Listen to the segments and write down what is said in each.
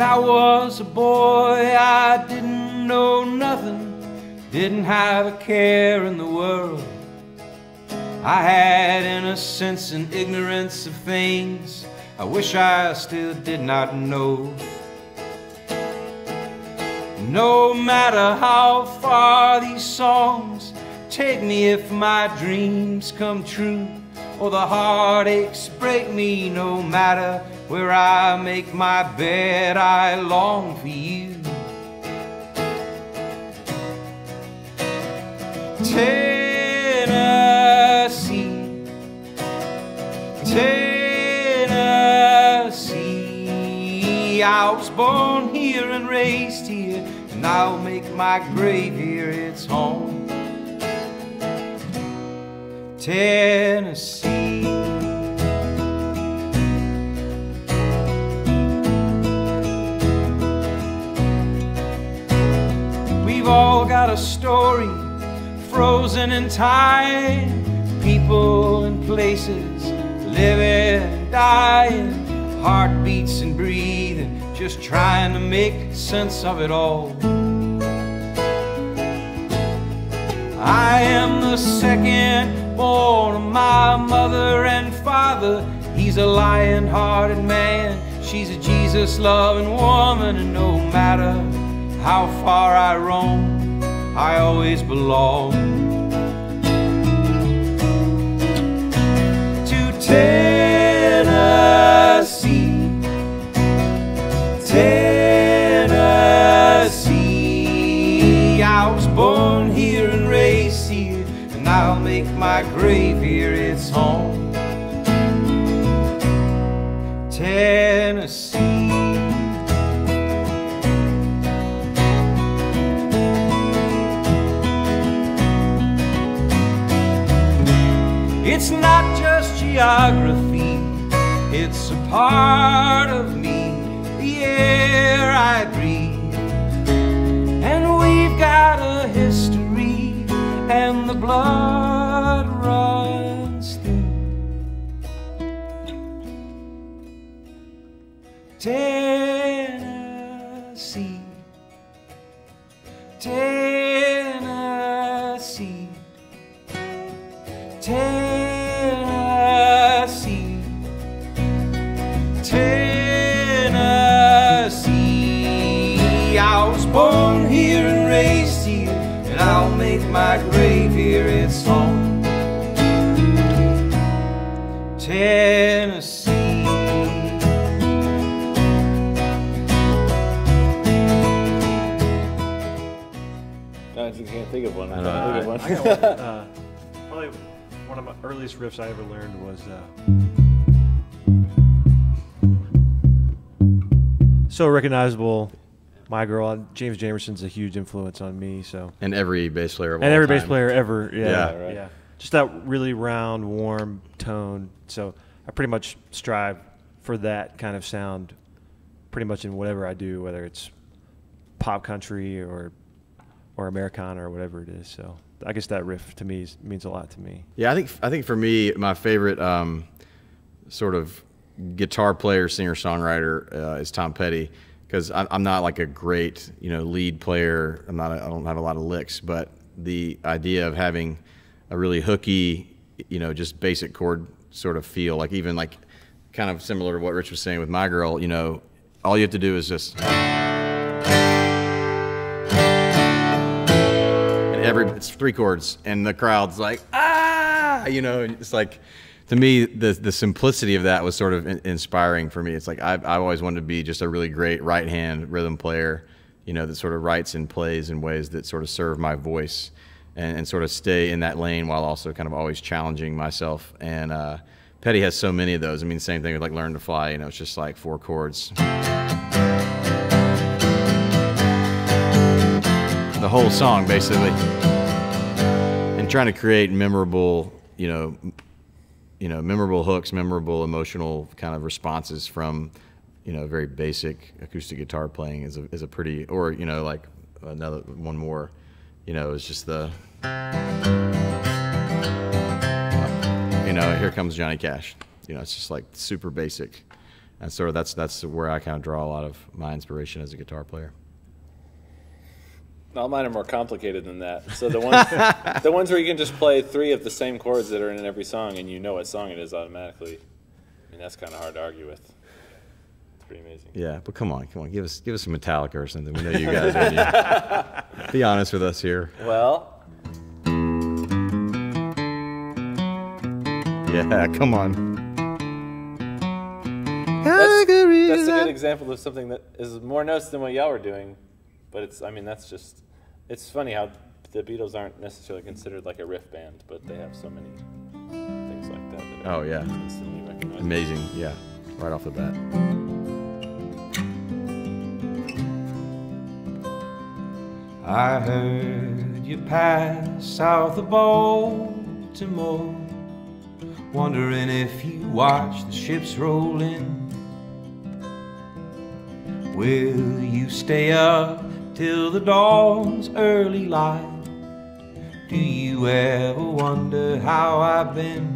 When I was a boy, I didn't know nothing, didn't have a care in the world. I had innocence and ignorance of things I wish I still did not know. No matter how far these songs take me, if my dreams come true, or the heartaches break me, no matter where I make my bed, I long for you. Tennessee, Tennessee. I was born here and raised here, and I'll make my grave here its home. Tennessee. We've all got a story frozen in time. People and places, living and dying, heartbeats and breathing, just trying to make sense of it all. I am the second born of my mother and father. He's a lion hearted man, she's a Jesus loving woman, and no matter how far I roam, I always belong my grave here its home. Tennessee. It's not just geography, it's a part of Tennessee. Tennessee, Tennessee. I was born here and raised here, and I'll make my grave here its home. Think of one. I I can't know, think of one. I got one. Uh, probably one of my earliest riffs I ever learned was. Uh, so recognizable, my girl. James Jamerson's a huge influence on me. So And every bass player of and all every bass player ever. Yeah, Yeah. yeah, Right. Just that really round, warm tone. So I pretty much strive for that kind of sound, pretty much in whatever I do, whether it's pop country or or Americana or whatever it is. So I guess that riff to me is, means a lot to me. Yeah, I think I think for me, my favorite um, sort of guitar player, singer, songwriter uh, is Tom Petty because I'm not like a great you know lead player. I'm not. A, I don't have a lot of licks, but the idea of having a really hooky, you know, just basic chord sort of feel, like even like kind of similar to what Rich was saying with my girl. You know, all you have to do is just. Every it's three chords and the crowd's like ah you know it's like to me the the simplicity of that was sort of in- inspiring for me it's like I've, I've always wanted to be just a really great right hand rhythm player you know that sort of writes and plays in ways that sort of serve my voice and, and sort of stay in that lane while also kind of always challenging myself and uh, Petty has so many of those. I mean, same thing with like Learn to Fly. You know, it's just like four chords. The whole song basically. And trying to create memorable you know you know memorable hooks memorable emotional kind of responses from you know very basic acoustic guitar playing is a, is a pretty or you know like another one more you know is just the you know here comes johnny cash. You know it's just like super basic. And sort of that's that's where I kind of draw a lot of my inspiration as a guitar player. All mine are more complicated than that. So the ones, the ones where you can just play three of the same chords that are in every song, and you know what song it is automatically. I mean, that's kind of hard to argue with. It's pretty amazing. Yeah, but come on, come on, give us give us some Metallica or something. We know you guys are. You. Be honest with us here. Well, Yeah, come on. that's, that's a good example of something that is more notes than what y'all were doing. But it's, I mean, that's just, it's funny how the Beatles aren't necessarily considered like a riff band, but they have so many things like that. that are Oh yeah, instantly amazing. Yeah, right off the bat. I heard you pass south of Baltimore, wondering if you watch the ships roll in. Will you stay up till the dawn's early light? Do you ever wonder how I've been?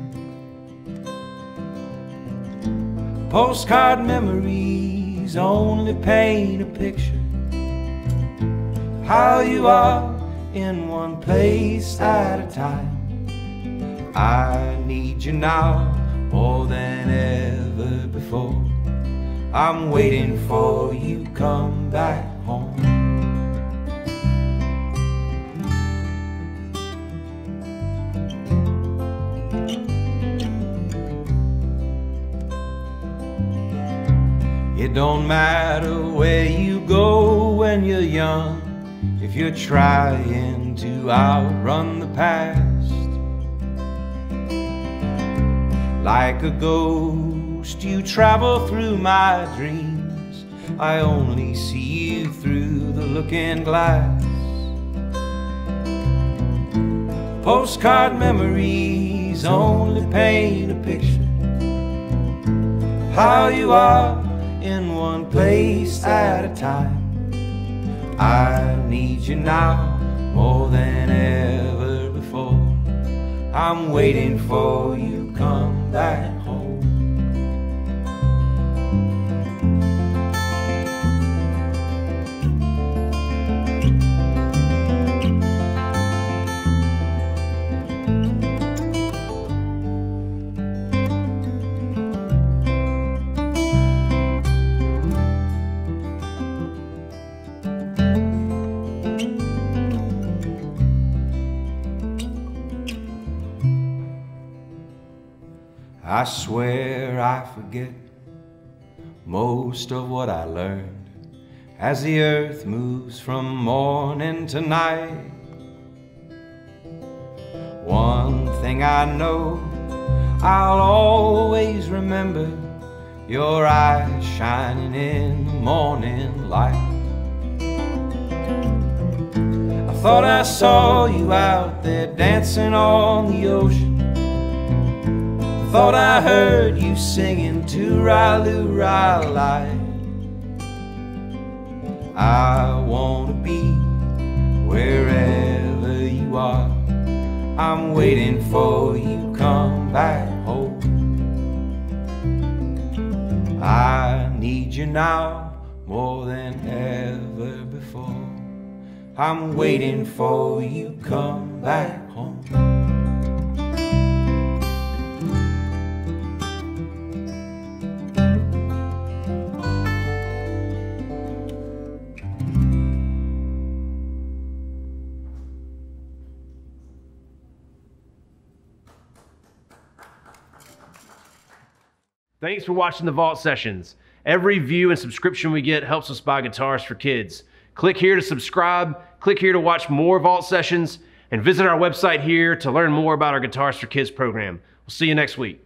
Postcard memories only paint a picture how you are in one place at a time. I need you now more than ever before. I'm waiting for you come back home. Don't matter where you go when you're young if you're trying to outrun the past. Like a ghost, you travel through my dreams. I only see you through the looking glass. Postcard memories only paint a picture how you are in one place at a time. I need you now more than ever before. I'm waiting for you come back I swear I forget most of what I learned as the earth moves from morning to night. One thing I know, I'll always remember your eyes shining in the morning light. I thought I saw you out there dancing on the ocean. Thought I heard you singing to Ralu Raleigh. I wanna be wherever you are. I'm waiting for you come back home. I need you now more than ever before. I'm waiting for you come back home. Thanks for watching the Vault Sessions. Every view and subscription we get helps us buy guitars for kids. Click here to subscribe, click here to watch more Vault Sessions, and visit our website here to learn more about our Guitars for Kids program. We'll see you next week.